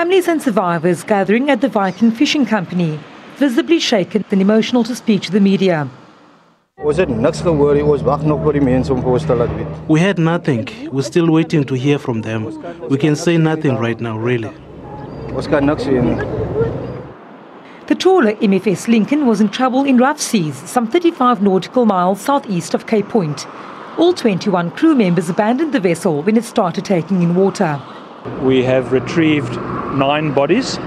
Families and survivors gathering at the Viking Fishing Company, visibly shaken and emotional to speak to the media. Ons het niks gehoor nie. Ons wag nog vir die mense om vir ons te laat weet. We had nothing. We're still waiting to hear from them. We can say nothing right now, really. Ons kan niks sê nie. The trawler MFS Lincoln was in trouble in rough seas, some 35 nautical miles southeast of Cape Point. All 21 crew members abandoned the vessel when it started taking in water. We have retrieved nine bodies,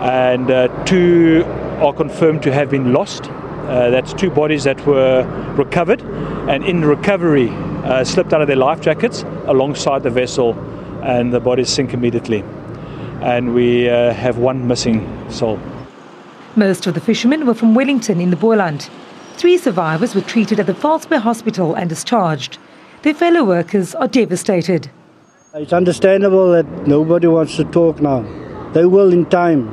and uh, two are confirmed to have been lost. Uh, that's two bodies that were recovered, and in recovery, uh, slipped out of their life jackets alongside the vessel, and the bodies sink immediately. And we uh, have one missing soul. Most of the fishermen were from Wellington in the Boland. Three survivors were treated at the False Bay Hospital and discharged. Their fellow workers are devastated. It's understandable that nobody wants to talk now. They will in time,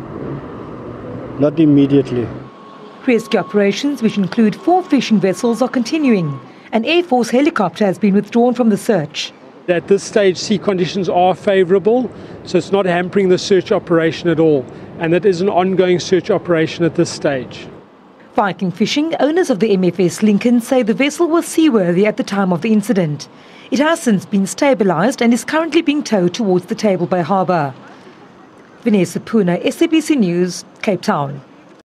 not immediately. Rescue operations, which include four fishing vessels, are continuing. An Air Force helicopter has been withdrawn from the search. At this stage, sea conditions are favourable, so it's not hampering the search operation at all. And it is an ongoing search operation at this stage. Viking Fishing, owners of the MFS Lincoln, say the vessel was seaworthy at the time of the incident. It has since been stabilised and is currently being towed towards the Table Bay Harbour. Vanessa Puna, SABC News, Cape Town.